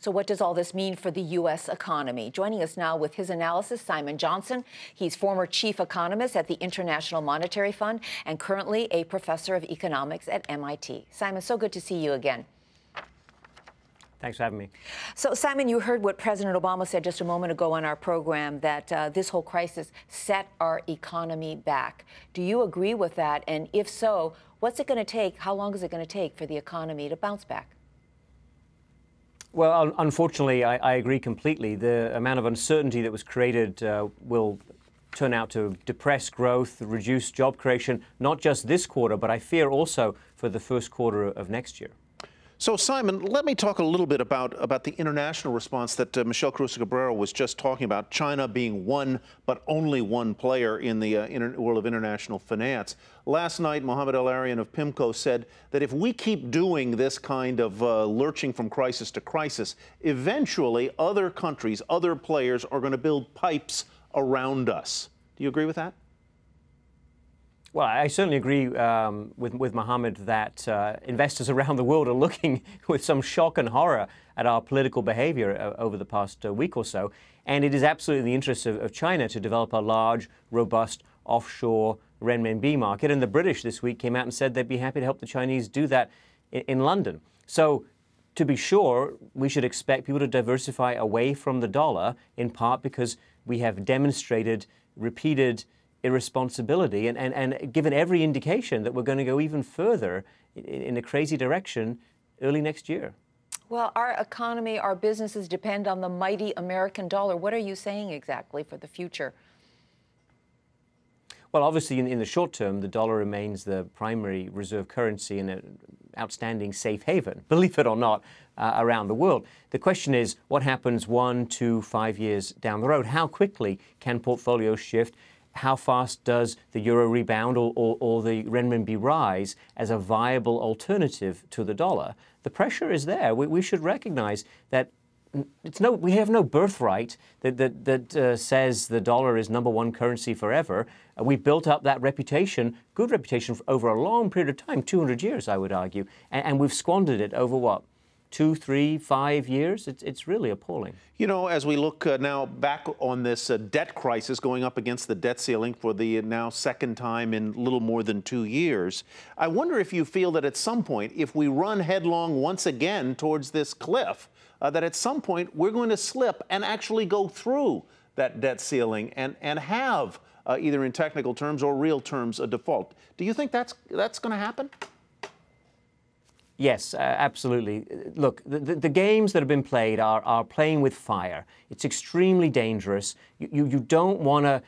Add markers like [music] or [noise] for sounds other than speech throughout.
So, what does all this mean for the U.S. economy? Joining us now with his analysis, Simon Johnson. He's former chief economist at the International Monetary Fund and currently a professor of economics at MIT. Simon, so good to see you again. Thanks for having me. So, Simon, you heard what President Obama said just a moment ago on our program that uh, this whole crisis set our economy back. Do you agree with that? And if so, what's it going to take? How long is it going to take for the economy to bounce back? Well, unfortunately, I, I, agree completely. The amount of uncertainty that was created uh, will turn out to depress growth, reduce job creation, not just this quarter, but I fear also for the first quarter of next year. So, Simon, let me talk a little bit about, about the international response that uh, Michelle Caruso Cabrera was just talking about, China being one but only one player in the uh, world of international finance. Last night, Mohamed El-Erian of PIMCO said that if we keep doing this kind of uh, lurching from crisis to crisis, eventually other countries, other players are going to build pipes around us. Do you agree with that? Well, I certainly agree um, with, with Mohamed that uh, investors [laughs] around the world are looking [laughs] with some shock and horror at our political behavior uh, over the past uh, week or so. And it is absolutely in the interest of, of, China to develop a large, robust offshore renminbi market. And the British this week came out and said they'd be happy to help the Chinese do that in, in London. So, to be sure, we should expect people to diversify away from the dollar, in part because we have demonstrated repeated irresponsibility and, and, and given every indication that we're going to go even further in, in a crazy direction early next year. Well, our economy, our businesses depend on the mighty American dollar. What are you saying exactly for the future? Well, obviously, in, in the short term, the dollar remains the primary reserve currency and an outstanding safe haven, [laughs] believe it or not, uh, around the world. The question is what happens one, two, five years down the road? How quickly can portfolios shift? How fast does the euro rebound or, or, or, the renminbi rise as a viable alternative to the dollar? The pressure is there. We, we should recognize that it's no, we have no birthright that, that, that uh, says the dollar is number one currency forever. Uh, we built up that reputation, good reputation, over a long period of time, 200 years, I would argue, and, and we've squandered it over what? Two, three, five years. It's, it's really appalling. You know, as we look uh, now back on this uh, debt crisis going up against the debt ceiling for the now second time in little more than two years, I wonder if you feel that at some point, if we run headlong once again towards this cliff, uh, that at some point we're going to slip and actually go through that debt ceiling and, and have, uh, either in technical terms or real terms, a default. Do you think that's, that's going to happen? Yes, uh, absolutely. Look, the, the, the, games that have been played are, are playing with fire. It's extremely dangerous. You, you, you don't want to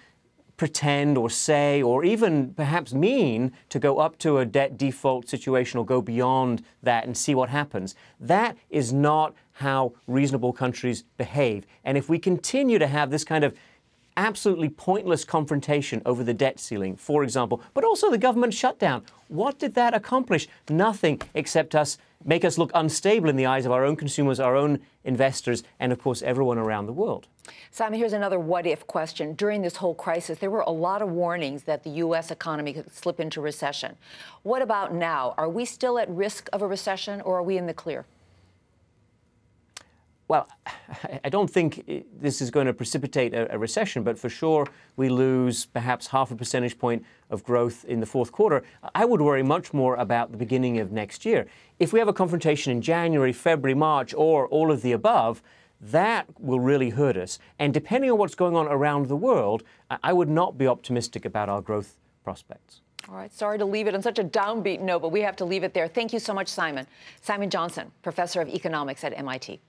pretend or say or even perhaps mean to go up to a debt default situation or go beyond that and see what happens. That is not how reasonable countries behave. And if we continue to have this kind of absolutely pointless confrontation over the debt ceiling, for example, but also the government shutdown. What did that accomplish? Nothing except us make us look unstable in the eyes of our own consumers, our own investors, and of course everyone around the world. Simon, here's another what if question. During this whole crisis, there were a lot of warnings that the U.S. economy could slip into recession. What about now? Are we still at risk of a recession or are we in the clear? Well, I don't think this is going to precipitate a, recession, but for sure we lose perhaps half a percentage point of growth in the fourth quarter. I would worry much more about the beginning of next year. If we have a confrontation in January, February, March, or all of the above, that will really hurt us. And depending on what's going on around the world, I would not be optimistic about our growth prospects. All right, sorry to leave it on such a downbeat note, but we have to leave it there. Thank you so much, Simon. Simon Johnson, professor of economics at MIT.